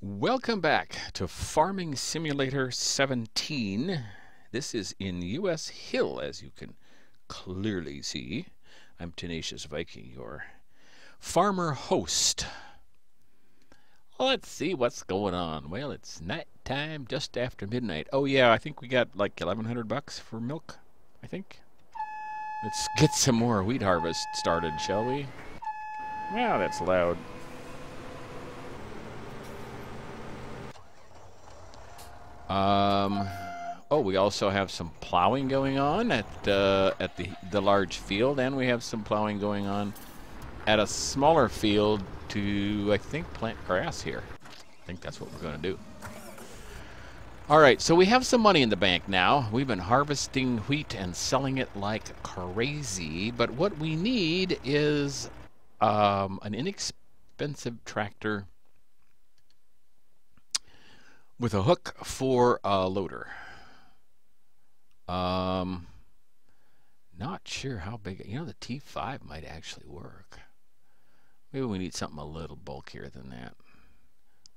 Welcome back to Farming Simulator 17. This is in U.S. Hill, as you can clearly see. I'm Tenacious Viking, your farmer host. Let's see what's going on. Well, it's night time, just after midnight. Oh yeah, I think we got like 1,100 bucks for milk. I think. Let's get some more wheat harvest started, shall we? Wow, that's loud. Um, oh, we also have some plowing going on at uh, at the the large field, and we have some plowing going on at a smaller field to I think plant grass here. I think that's what we're going to do. All right, so we have some money in the bank now. We've been harvesting wheat and selling it like crazy, but what we need is um, an inexpensive tractor with a hook for a loader. Um, not sure how big. You know, the T5 might actually work. Maybe we need something a little bulkier than that.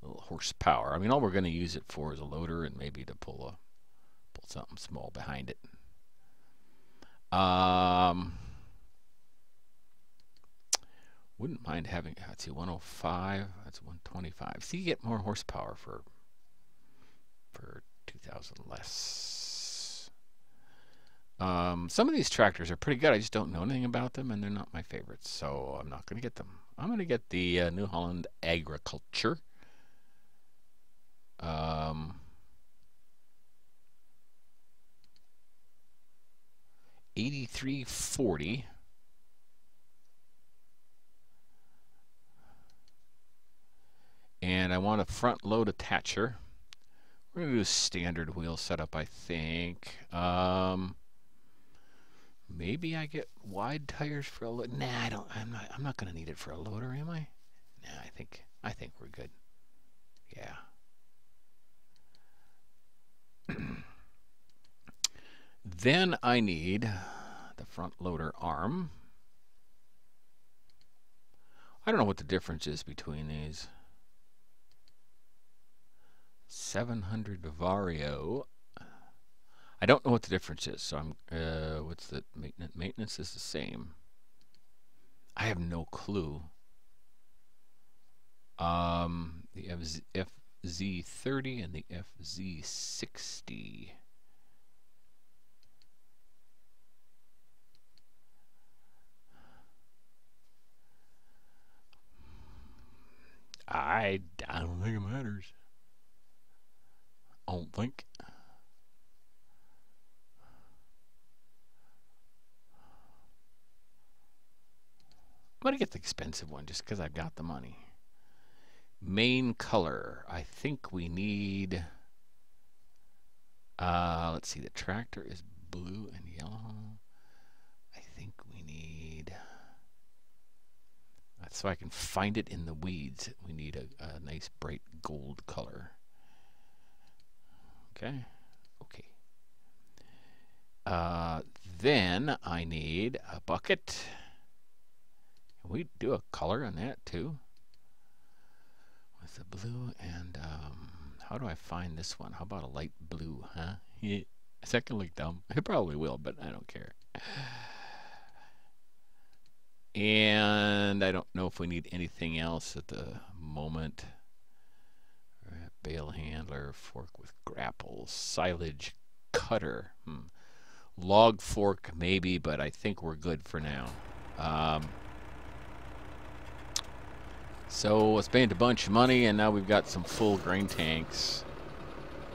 A little horsepower. I mean, all we're going to use it for is a loader and maybe to pull a pull something small behind it. Um, wouldn't mind having. Let's see, 105. That's 125. See, you get more horsepower for for 2000 less. Um, some of these tractors are pretty good. I just don't know anything about them, and they're not my favorites, so I'm not going to get them. I'm going to get the uh, New Holland Agriculture. Um, Eighty-three forty. And I want a front load attacher. We're going to do a standard wheel setup, I think. Um, maybe I get wide tires for a loader. Nah, I don't. I'm not. I'm not going to need it for a loader, am I? Nah, I think. I think we're good. Yeah. then I need the front loader arm. I don't know what the difference is between these. 700 Vario. I don't know what the difference is, so I'm, uh, what's the maintenance? Maintenance is the same. I have no clue. Um, the FZ, FZ30 and the FZ60. I, I don't think it matters. I don't think. I'm going to get the expensive one just because I've got the money. Main color. I think we need... Uh, let's see. The tractor is blue and yellow. I think we need... So I can find it in the weeds. We need a, a nice bright gold color. Okay. Okay. Uh, then I need a bucket. Can we do a color on that too? With the blue and um, how do I find this one? How about a light blue, huh? Is that look dumb? It probably will, but I don't care. And I don't know if we need anything else at the moment bale handler, fork with grapple, silage cutter. Hmm. Log fork, maybe, but I think we're good for now. Um, so I spent a bunch of money, and now we've got some full grain tanks.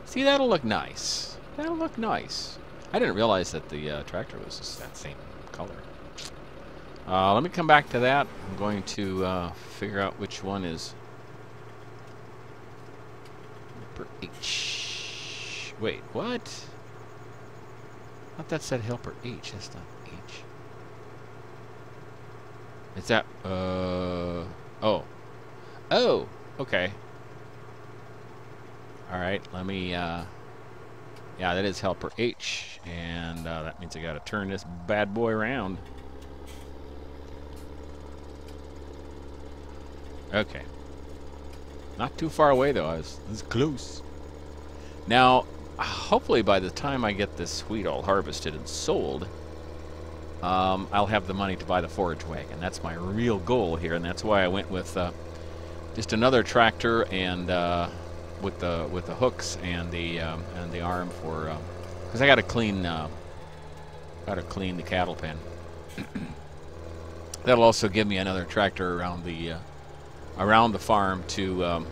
See, that'll look nice. That'll look nice. I didn't realize that the uh, tractor was that same color. Uh, let me come back to that. I'm going to uh, figure out which one is Helper H. Wait, what? Not that said helper H. That's not H. Is that, uh, oh. Oh, okay. Alright, let me, uh, yeah, that is helper H. And uh, that means I gotta turn this bad boy around. Okay. Not too far away, though. I was, was close. Now, hopefully by the time I get this wheat all harvested and sold, um, I'll have the money to buy the forage wagon. That's my real goal here, and that's why I went with uh, just another tractor and uh, with the with the hooks and the um, and the arm for because uh, I got to clean uh, got to clean the cattle pen. That'll also give me another tractor around the uh, around the farm to um,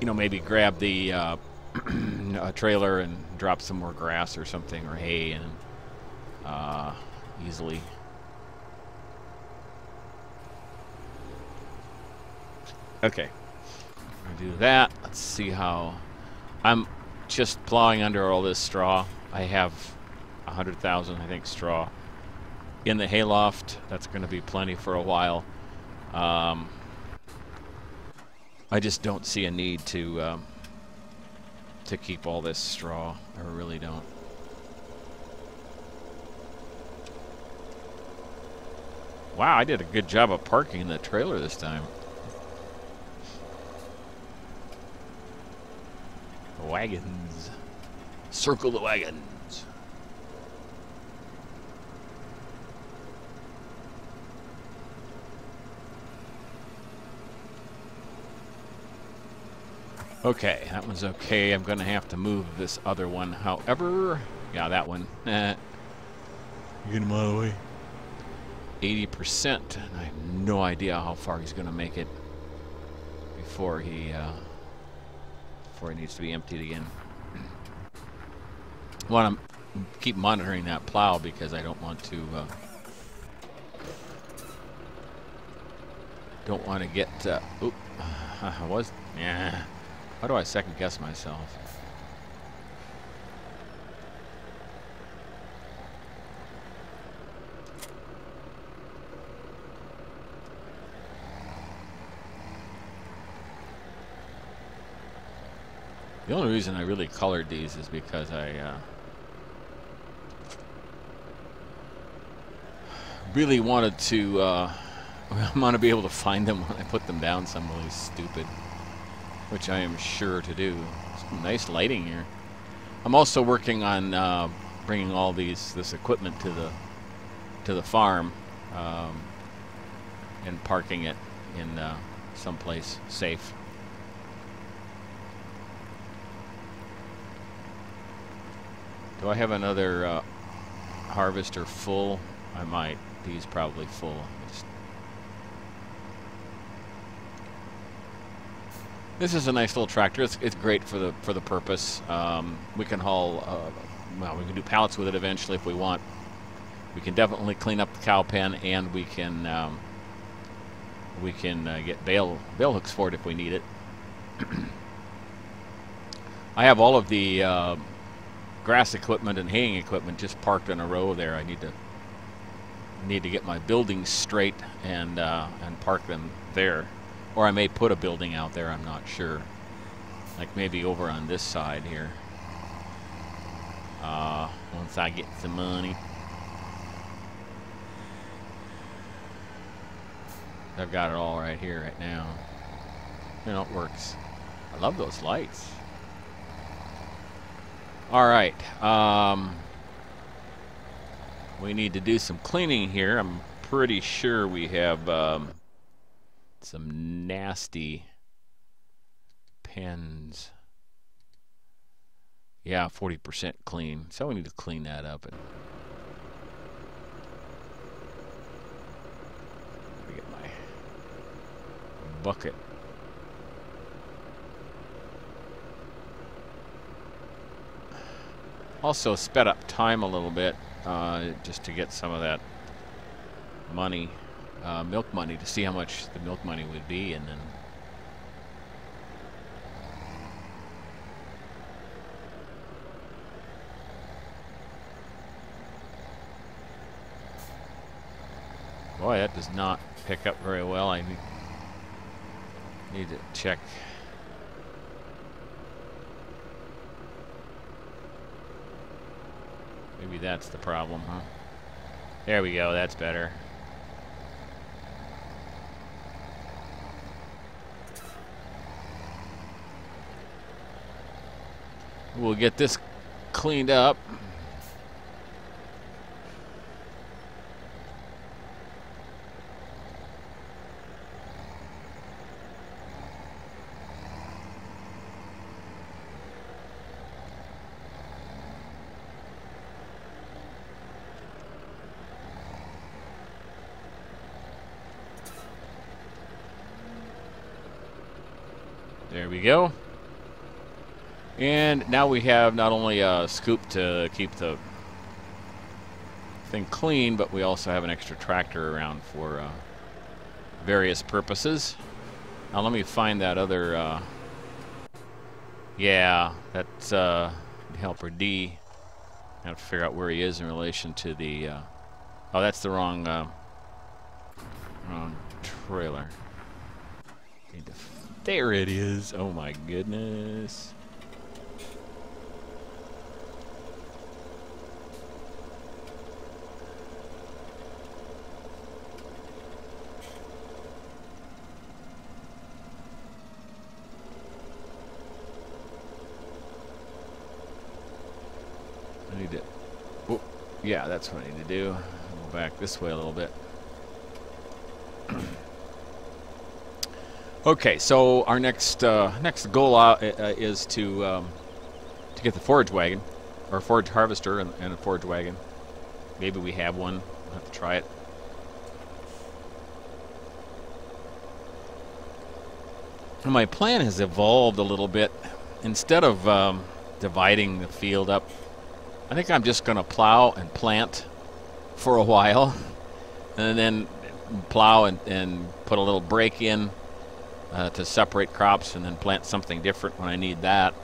you know maybe grab the uh, trailer and drop some more grass or something or hay and uh, easily. Okay. Do that. Let's see how I'm just plowing under all this straw. I have a hundred thousand I think straw in the hayloft. That's going to be plenty for a while. Um, I just don't see a need to um, to keep all this straw. I really don't. Wow, I did a good job of parking the trailer this time. Wagons. Circle the wagon. Okay, that one's okay. I'm going to have to move this other one. However, yeah, that one. Eh. Get him out of the way. 80%. And I have no idea how far he's going to make it before he uh, before he needs to be emptied again. I want to keep monitoring that plow because I don't want to uh, don't want to get uh, oop I was yeah why do I second guess myself? The only reason I really colored these is because I uh, really wanted to uh, I want to be able to find them when I put them down some really stupid which I am sure to do. Some nice lighting here. I'm also working on uh, bringing all these this equipment to the to the farm um, and parking it in uh, someplace safe. Do I have another uh, harvester full? I might. These probably full. Just This is a nice little tractor. It's, it's great for the for the purpose. Um, we can haul, uh, well, we can do pallets with it eventually if we want. We can definitely clean up the cow pen, and we can um, we can uh, get bale bale hooks for it if we need it. I have all of the uh, grass equipment and haying equipment just parked in a row there. I need to need to get my buildings straight and uh, and park them there. Or I may put a building out there, I'm not sure. Like maybe over on this side here. Uh, once I get some money. I've got it all right here right now. You know, it works. I love those lights. All right. Um, we need to do some cleaning here. I'm pretty sure we have um, some nasty pens. Yeah, 40% clean. So we need to clean that up. And Let me get my bucket. Also sped up time a little bit uh, just to get some of that money uh, milk money to see how much the milk money would be and then Boy, that does not pick up very well. I need to check. Maybe that's the problem, huh? There we go, that's better. We'll get this cleaned up. There we go. And now we have not only a scoop to keep the thing clean, but we also have an extra tractor around for uh, various purposes. Now let me find that other, uh, yeah, that's uh, helper D. I have to figure out where he is in relation to the, uh, oh, that's the wrong, uh, wrong trailer. There it is. Oh my goodness. Yeah, that's what I need to do. Go back this way a little bit. Okay, so our next uh, next goal uh, uh, is to um, to get the forage wagon, or forage harvester and, and, a forage wagon. Maybe we have one. We'll have to try it. My plan has evolved a little bit. Instead of um, dividing the field up, I think I'm just going to plow and plant for a while, and then plow and, and put a little break in uh, to separate crops and then plant something different when I need that.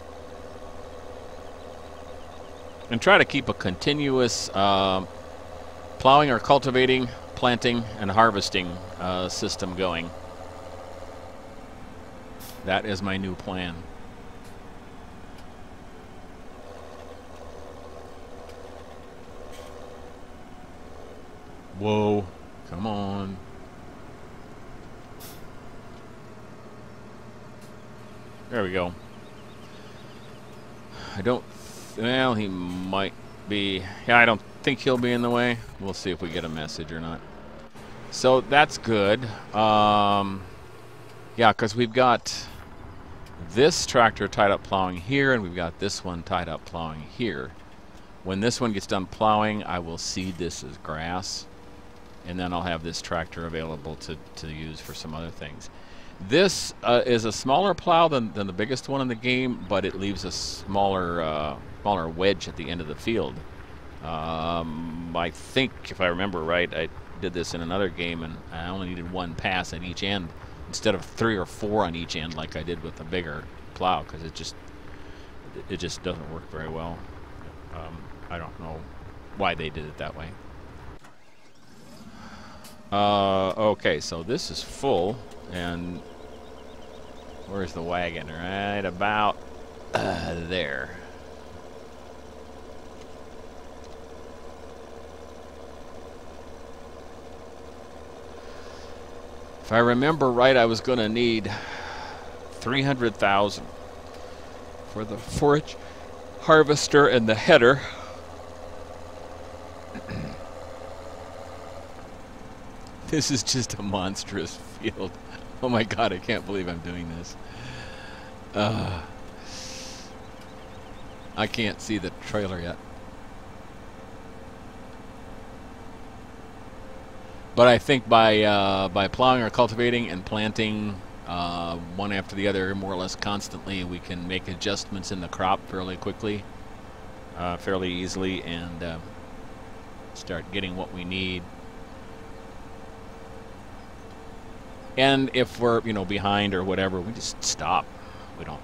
And try to keep a continuous uh, plowing or cultivating, planting, and harvesting uh, system going. That is my new plan. Whoa, come on. There we go. I don't... Well, he might be... Yeah, I don't think he'll be in the way. We'll see if we get a message or not. So that's good. Um, yeah, because we've got this tractor tied up plowing here, and we've got this one tied up plowing here. When this one gets done plowing, I will seed this as grass, and then I'll have this tractor available to, to use for some other things. This uh, is a smaller plow than, than the biggest one in the game, but it leaves a smaller uh, smaller wedge at the end of the field. Um, I think, if I remember right, I did this in another game, and I only needed one pass at each end instead of three or four on each end like I did with the bigger plow, because it just it just doesn't work very well. Um, I don't know why they did it that way. Uh, okay, so this is full. And where's the wagon? Right about uh, there. If I remember right, I was going to need 300,000 for the forage harvester and the header. this is just a monstrous field. Oh my god, I can't believe I'm doing this. Uh, I can't see the trailer yet. But I think by uh, by plowing or cultivating and planting uh, one after the other more or less constantly, we can make adjustments in the crop fairly quickly, uh, fairly easily, and uh, start getting what we need And if we're, you know, behind or whatever, we just stop. We don't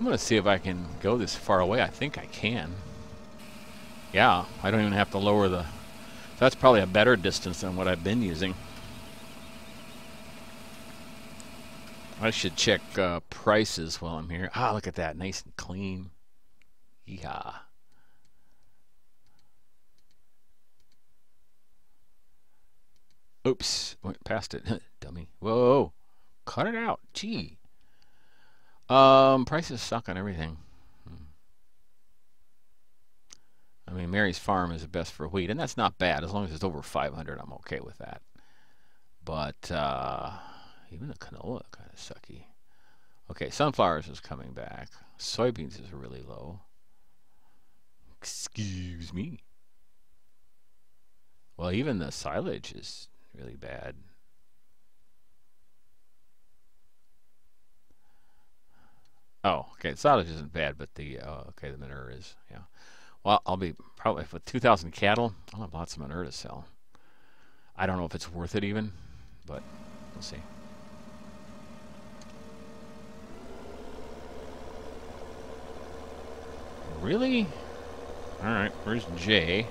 I'm going to see if I can go this far away. I think I can. Yeah, I don't even have to lower the... That's probably a better distance than what I've been using. I should check uh, prices while I'm here. Ah, look at that. Nice and clean. Yeah. Oops. Went past it. Dummy. Whoa. Cut it out. Gee. Um, prices suck on everything. Hmm. I mean, Mary's Farm is the best for wheat, and that's not bad. As long as it's over 500, I'm okay with that. But uh, even the canola kind of sucky. Okay, sunflowers is coming back. Soybeans is really low. Excuse me. Well, even the silage is really bad. Oh, okay. Silage isn't bad, but the uh, okay, the manure is. Yeah. Well, I'll be probably with 2,000 cattle. I'll have lots of manure to sell. I don't know if it's worth it even, but we'll see. Really? All right. Where's Jay?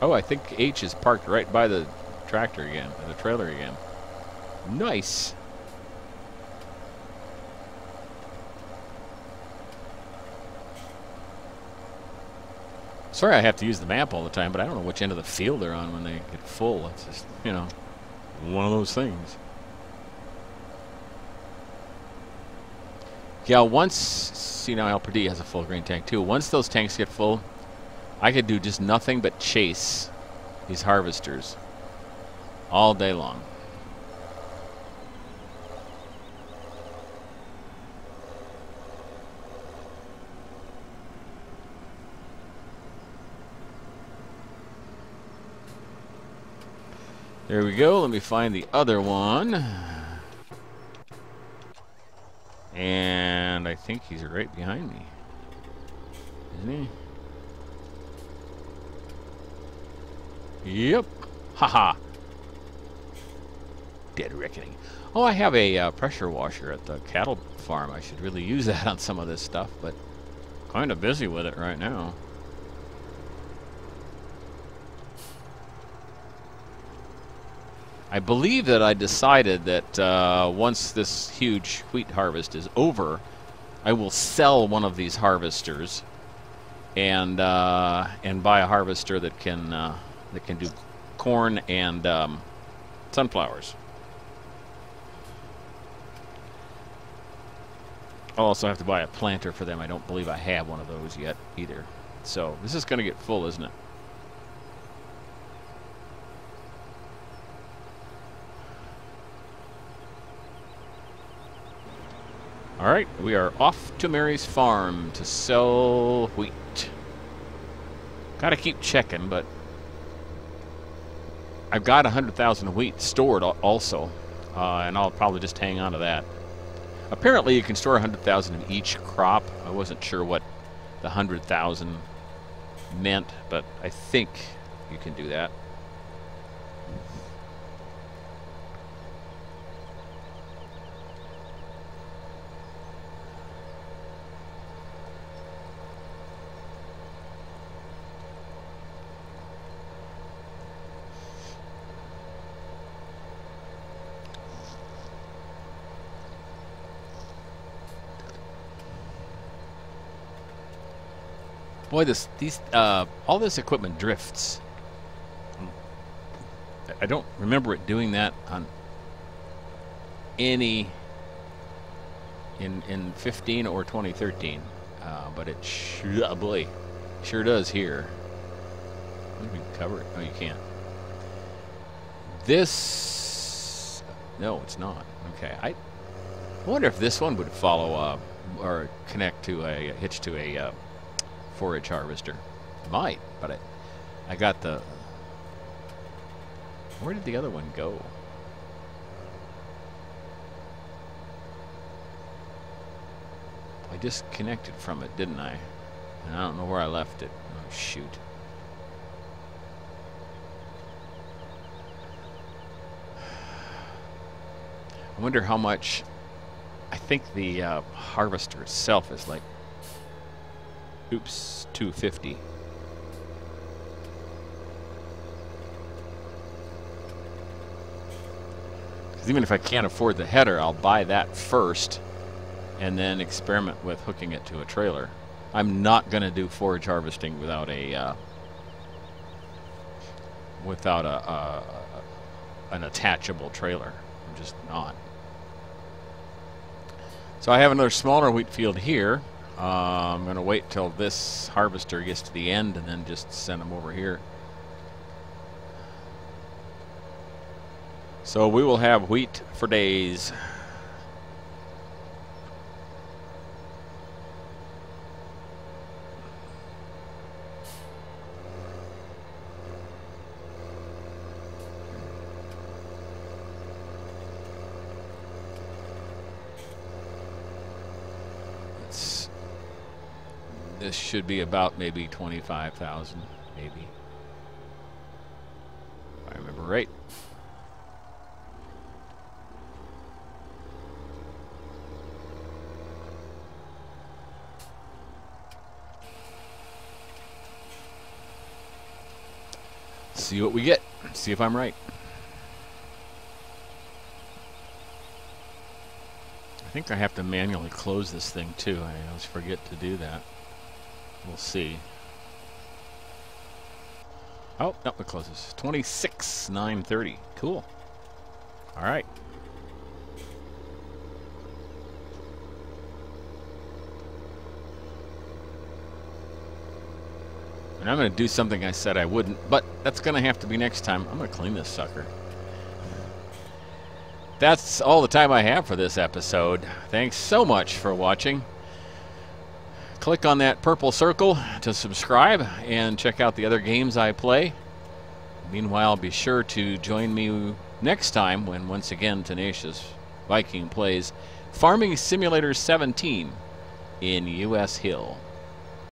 Oh, I think H is parked right by the tractor again, the trailer again. Nice. Sorry I have to use the map all the time, but I don't know which end of the field they're on when they get full. It's just, you know, one of those things. Yeah, once, see now helper D has a full green tank too. Once those tanks get full, I could do just nothing but chase these harvesters all day long. There we go. Let me find the other one. And I think he's right behind me. Isn't he? Yep. Haha. Dead reckoning. Oh, I have a uh, pressure washer at the cattle farm. I should really use that on some of this stuff, but kind of busy with it right now. I believe that I decided that uh, once this huge wheat harvest is over, I will sell one of these harvesters and uh, and buy a harvester that can uh, that can do corn and um, sunflowers. I'll also have to buy a planter for them. I don't believe I have one of those yet either. So this is going to get full, isn't it? Alright, we are off to Mary's farm to sell wheat. Gotta keep checking, but I've got 100,000 wheat stored also, uh, and I'll probably just hang on to that. Apparently you can store 100,000 in each crop. I wasn't sure what the 100,000 meant, but I think you can do that. Boy, this these uh, all this equipment drifts. I don't remember it doing that on any in in 15 or 2013, uh, but it sure, oh boy, sure does here. Let me cover it. Oh, you can't. This, no, it's not. Okay, I wonder if this one would follow up or connect to a hitch to a uh, forage harvester. Might, but I, I got the... Where did the other one go? I disconnected from it, didn't I? And I don't know where I left it. Oh, shoot. I wonder how much... I think the uh, harvester itself is like, oops, 250. Because even if I can't afford the header, I'll buy that first and then experiment with hooking it to a trailer. I'm not going to do forage harvesting without a uh, without a, an attachable trailer. I'm just not. So I have another smaller wheat field here. Uh, I'm going to wait till this harvester gets to the end and then just send them over here. So we will have wheat for days. It's, this should be about maybe 25,000, maybe. If I remember right. See what we get. See if I'm right. I think I have to manually close this thing too. I always forget to do that. We'll see. Oh, no, it closes. 26, 930. Cool. All right. And I'm going to do something I said I wouldn't, but that's going to have to be next time. I'm going to clean this sucker. That's all the time I have for this episode. Thanks so much for watching. Click on that purple circle to subscribe and check out the other games I play. Meanwhile, be sure to join me next time when once again Tenacious Viking plays Farming Simulator 17 in U.S. Hill.